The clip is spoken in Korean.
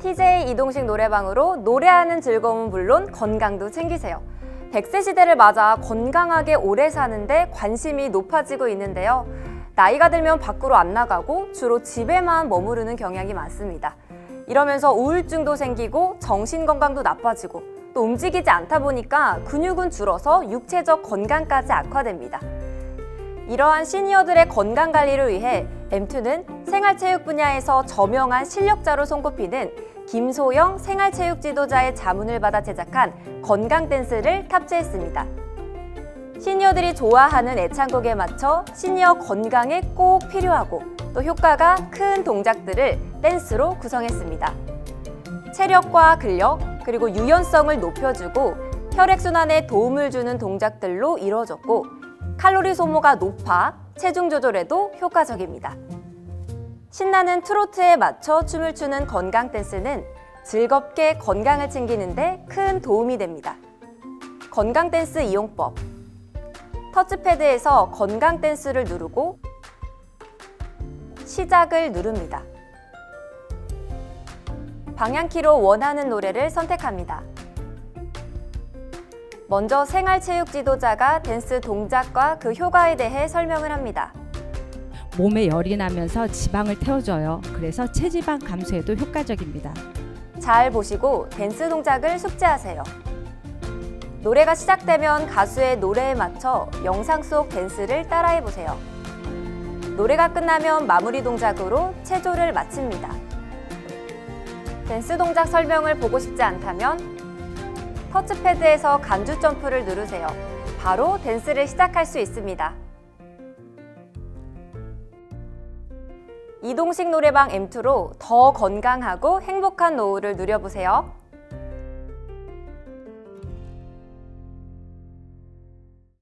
TJ 이동식 노래방으로 노래하는 즐거움은 물론 건강도 챙기세요. 100세 시대를 맞아 건강하게 오래 사는데 관심이 높아지고 있는데요. 나이가 들면 밖으로 안 나가고 주로 집에만 머무르는 경향이 많습니다. 이러면서 우울증도 생기고 정신 건강도 나빠지고 또 움직이지 않다 보니까 근육은 줄어서 육체적 건강까지 악화됩니다. 이러한 시니어들의 건강 관리를 위해 M2는 생활체육 분야에서 저명한 실력자로 손꼽히는 김소영 생활체육 지도자의 자문을 받아 제작한 건강 댄스를 탑재했습니다. 시니어들이 좋아하는 애창곡에 맞춰 시니어 건강에 꼭 필요하고 또 효과가 큰 동작들을 댄스로 구성했습니다. 체력과 근력, 그리고 유연성을 높여주고 혈액순환에 도움을 주는 동작들로 이루어졌고 칼로리 소모가 높아 체중 조절에도 효과적입니다. 신나는 트로트에 맞춰 춤을 추는 건강 댄스는 즐겁게 건강을 챙기는데 큰 도움이 됩니다. 건강 댄스 이용법 터치패드에서 건강 댄스를 누르고 시작을 누릅니다. 방향키로 원하는 노래를 선택합니다. 먼저 생활체육 지도자가 댄스 동작과 그 효과에 대해 설명을 합니다. 몸에 열이 나면서 지방을 태워줘요. 그래서 체지방 감소에도 효과적입니다. 잘 보시고 댄스 동작을 숙지하세요. 노래가 시작되면 가수의 노래에 맞춰 영상 속 댄스를 따라해 보세요. 노래가 끝나면 마무리 동작으로 체조를 마칩니다. 댄스 동작 설명을 보고 싶지 않다면 터치패드에서 간주 점프를 누르세요. 바로 댄스를 시작할 수 있습니다. 이동식 노래방 M2로 더 건강하고 행복한 노후를 누려보세요.